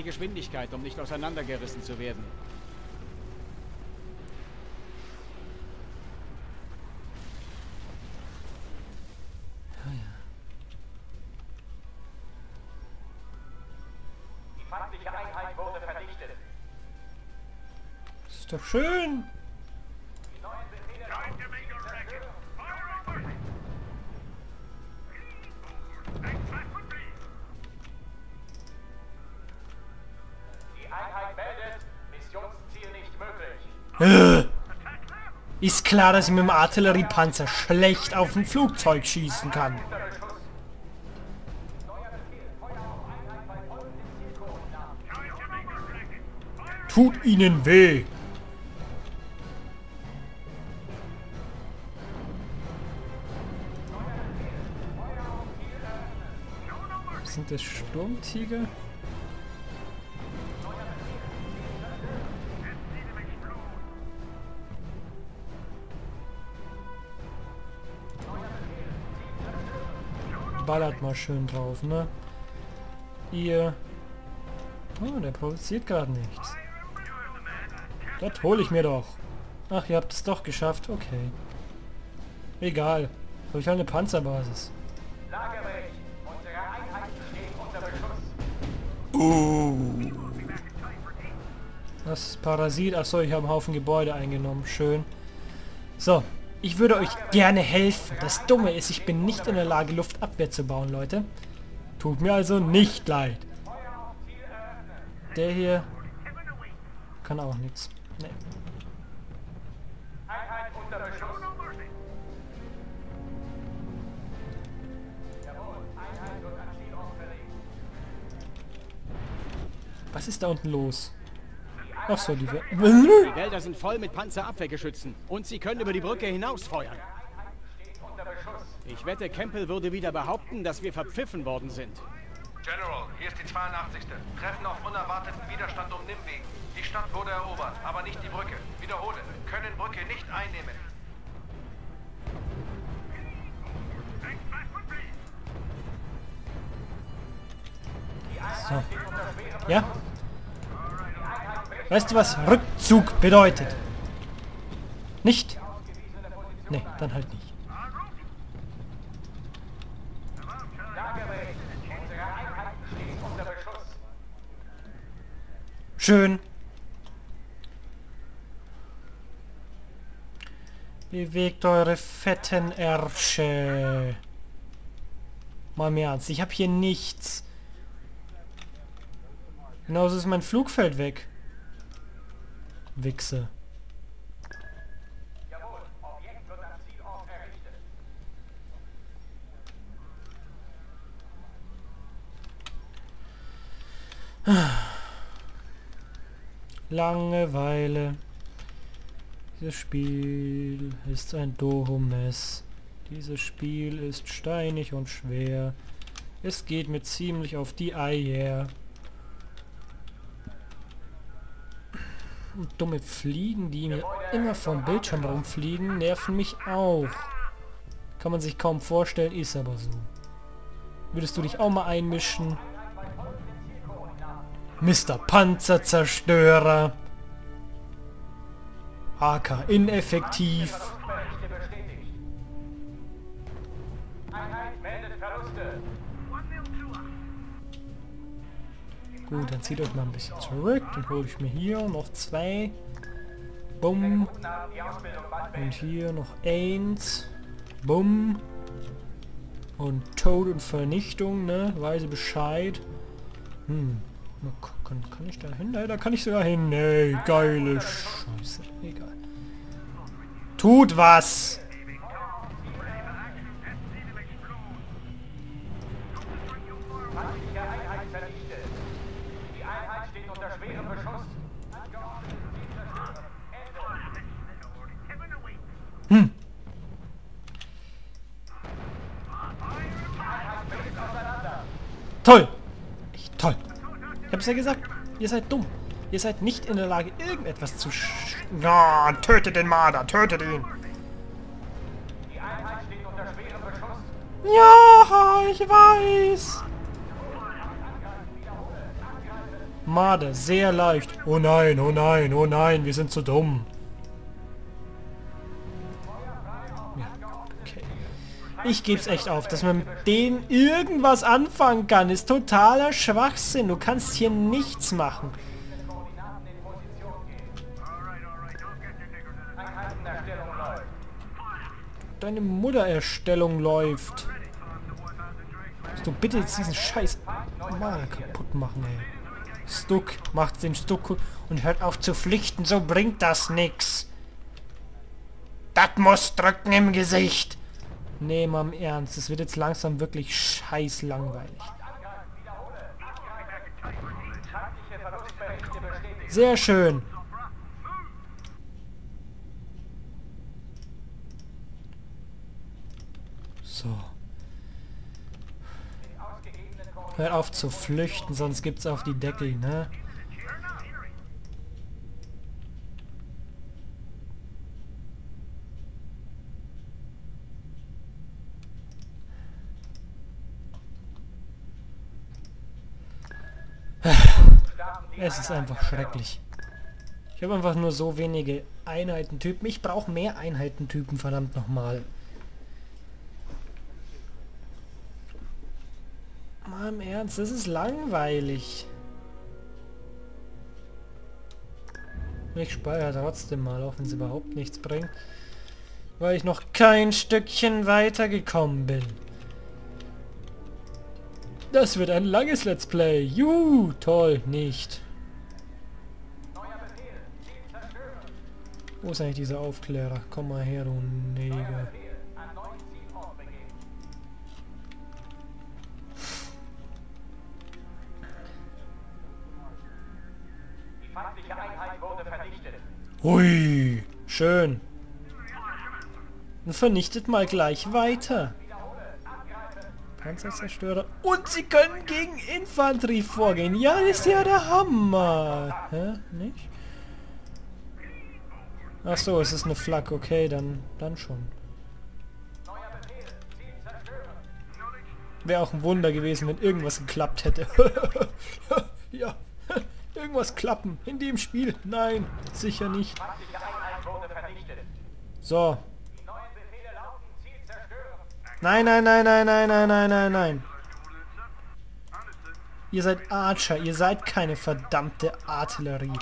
die Geschwindigkeit, um nicht auseinandergerissen zu werden. Die feindliche Einheit wurde vernichtet. Ist doch schön. Ist klar, dass ich mit dem Artilleriepanzer schlecht auf ein Flugzeug schießen kann. Tut ihnen weh. Sind das Sturmtiger? Ballert mal schön drauf, ne? Ihr... Oh, der produziert gerade nichts. Das hole ich mir doch. Ach, ihr habt es doch geschafft. Okay. Egal. Habe ich halt eine Panzerbasis. Das Parasit. Achso, ich habe einen Haufen Gebäude eingenommen. Schön. So. Ich würde euch gerne helfen. Das Dumme ist, ich bin nicht in der Lage, Luftabwehr zu bauen, Leute. Tut mir also nicht leid. Der hier kann auch nichts. Nee. Was ist da unten los? Ach so, die... Die Wälder sind voll mit Panzerabwehrgeschützen und sie können über die Brücke hinaus feuern. Steht unter Beschuss. Ich wette, Campbell würde wieder behaupten, dass wir verpfiffen worden sind. General, hier ist die 82. Treffen auf unerwarteten Widerstand um Nimwegen. Die Stadt wurde erobert, aber nicht die Brücke. Wiederhole, können Brücke nicht einnehmen. So. Ja? Weißt du, was Rückzug bedeutet? Nicht? Nee, dann halt nicht. Schön. Bewegt eure fetten Ärsche. Mal im Ernst, ich habe hier nichts. Genauso ist mein Flugfeld weg. Wichse. Langeweile. Dieses Spiel ist ein Dohumes. Dieses Spiel ist steinig und schwer. Es geht mir ziemlich auf die Eier. Dumme Fliegen, die mir immer vom Bildschirm rumfliegen, nerven mich auch. Kann man sich kaum vorstellen, ist aber so. Würdest du dich auch mal einmischen? Mr. Panzerzerstörer. AK ineffektiv. Gut, dann zieht euch mal ein bisschen zurück. Dann hole ich mir hier noch zwei. Bumm. Und hier noch eins. Bumm. Und Tod und Vernichtung, ne? Weise Bescheid. Hm. Na, k- Kann, ich da hin? Nee, da kann ich sogar hin. Nee, geile Scheiße. Egal. Tut was! Toll! Echt toll. Ich hab's ja gesagt, ihr seid dumm. Ihr seid nicht in der Lage, irgendetwas zu sch... Ja, tötet den Marder, tötet ihn! Die Einheit steht unter schwerem Beschuss. Ja, ich weiß! Marder, sehr leicht. Oh nein, oh nein, oh nein, wir sind zu dumm. Ich geb's echt auf, dass man mit denen irgendwas anfangen kann, ist totaler Schwachsinn. Du kannst hier nichts machen. Deine Muttererstellung läuft. Dass du bitte jetzt diesen scheiß Marder kaputt machen, ey. Stuck, macht den Stuck und hört auf zu flüchten, so bringt das nix. Das muss drücken im Gesicht. Nee, mal im Ernst, es wird jetzt langsam wirklich scheiß langweilig. Sehr schön. So. Hört auf zu flüchten, sonst gibt's auf die Deckel, ne? Es ist einfach schrecklich. Ich habe einfach nur so wenige Einheitentypen. Ich brauche mehr Einheitentypen, verdammt nochmal. Mal im Ernst, das ist langweilig. Ich speichere trotzdem mal, auch wenn es überhaupt nichts bringt. Weil ich noch kein Stückchen weitergekommen bin. Das wird ein langes Let's Play. Juhu, toll, nicht. Wo ist eigentlich dieser Aufklärer? Komm mal her, du Neger. Hui, schön. Und vernichtet mal gleich weiter. Panzerzerstörer. Und sie können gegen Infanterie vorgehen. Ja, das ist ja der Hammer. Hä? Nicht? Ach so, es ist eine Flak. Okay, dann, dann schon. Wäre auch ein Wunder gewesen, wenn irgendwas geklappt hätte. ja, irgendwas klappen. In dem Spiel. Nein, sicher nicht. So, Nein, nein, nein, nein, nein, nein, nein, nein, nein. Ihr seid Archer, ihr seid keine verdammte Artillerie.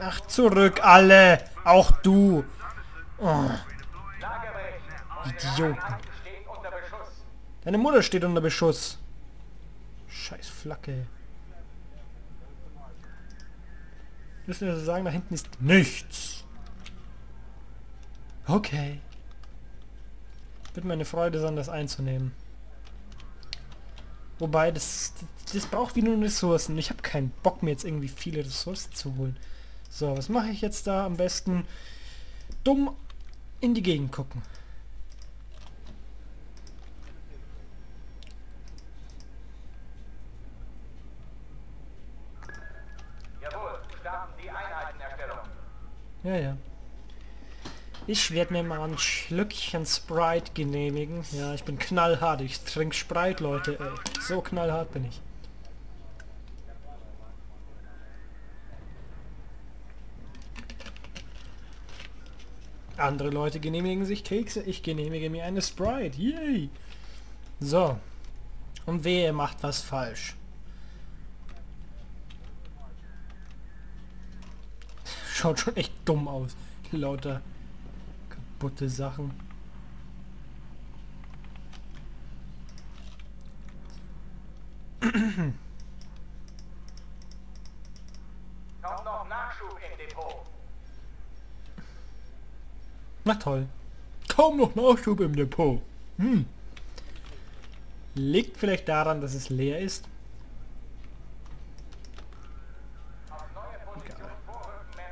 Ach, zurück, alle! Auch du! Oh. Idioten. Deine Mutter steht unter Beschuss. Scheiß Flagge. Müssen wir sagen, da hinten ist nichts. Okay. Wird meine Freude sein, das einzunehmen. Wobei, das, das braucht wieder nur Ressourcen. Ich habe keinen Bock, mir jetzt irgendwie viele Ressourcen zu holen. So, was mache ich jetzt da am besten? Dumm in die Gegend gucken. Jawohl. Starten die Einheitenerstellung. Ja, ja. Ich werde mir mal ein Schlückchen Sprite genehmigen. Ja, ich bin knallhart. Ich trinke Sprite, Leute, ey. So knallhart bin ich. Andere Leute genehmigen sich Kekse. Ich genehmige mir eine Sprite. Yay! So. Und wehe, macht was falsch. Schaut schon echt dumm aus. Lauter kaputte Sachen. Kaum noch Nachschub im Depot. Na toll. Kaum noch Nachschub im Depot. Hm. Liegt vielleicht daran, dass es leer ist.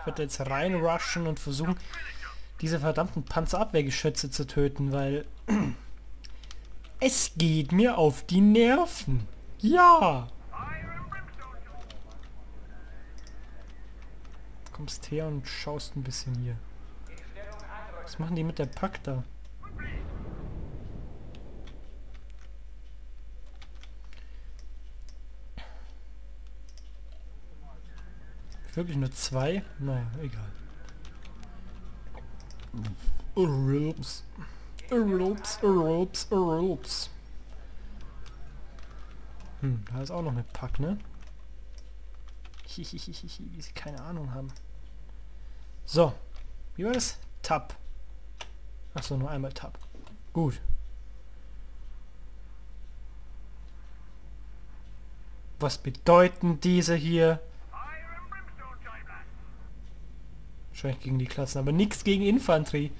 Ich werde jetzt reinrushen und versuchen, diese verdammten Panzerabwehrgeschütze zu töten, weil es geht mir auf die Nerven. Ja. Kommst her und schaust ein bisschen hier. Was machen die mit der Pack da? Wirklich nur zwei? Naja, egal. Ups. Ups, ups, ups. Hm, da ist auch noch eine Pack, ne? Hihihihi, wie sie keine Ahnung haben. So. Wie war das? Tab. Achso, nur einmal Tab. Gut. Was bedeuten diese hier? Wahrscheinlich gegen die Klassen, aber nichts gegen Infanterie.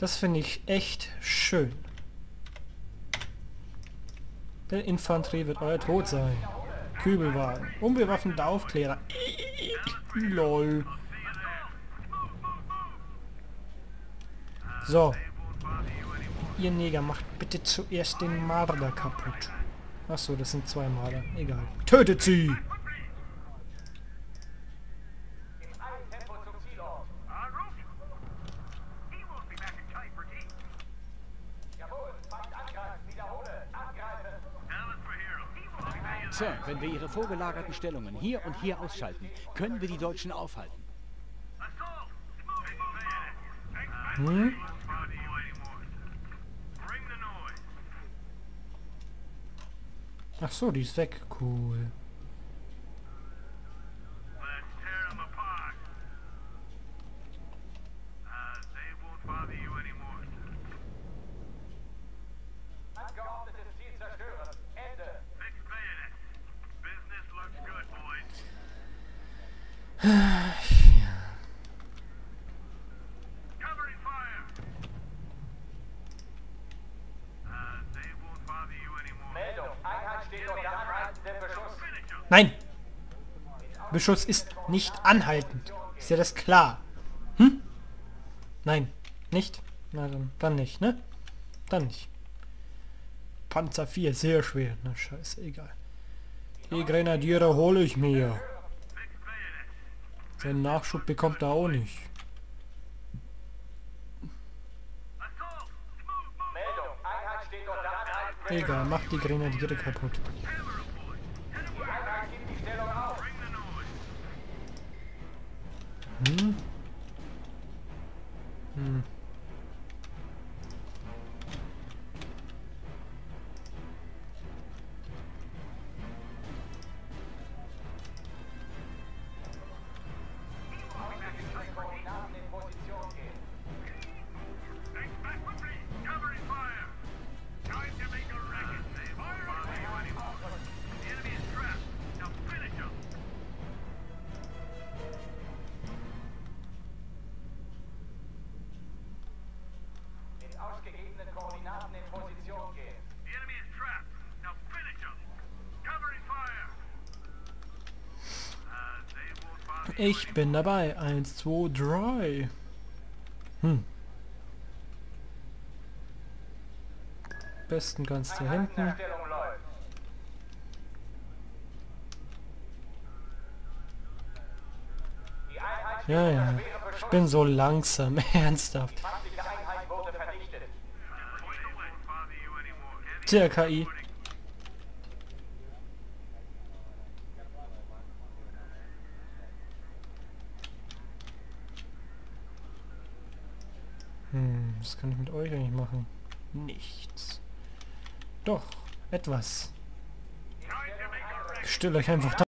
Das finde ich echt schön. Denn Infanterie wird euer Tod sein. Kübelwagen. Unbewaffnete Aufklärer. LOL. So. Ihr Neger, macht bitte zuerst den Marder kaputt. Achso, das sind zwei Marder. Egal. Tötet sie! Vorgelagerten Stellungen hier und hier ausschalten, können wir die Deutschen aufhalten. Hm? Ach so, die ist weg. Cool. Angeordnetes Ziel zerstören. Ende. Meldung. Einheit steht unter anhaltendem Beschuss. Nein! Beschuss ist nicht anhaltend. Ist ja das klar? Hm? Nein. Nicht? Na dann, dann nicht, ne? Dann nicht. Panzer 4, sehr schwer. Na scheiße, egal. Die Grenadiere hole ich mir. Seinen Nachschub bekommt er auch nicht. Egal, mach die Grenadiere kaputt. Die Einheit gibt die Stellung auf. Hm? Hm. Koordinaten in Position gehen. Ich bin dabei. Eins, zwei, drei. Hm. Besten ganz da hinten. Ja, ja. Ich bin so langsam. Ernsthaft. Feindliche Einheit wurde vernichtet. Tja, KI. Hm, was kann ich mit euch eigentlich machen? Nichts. Doch, etwas. Stellt euch einfach da.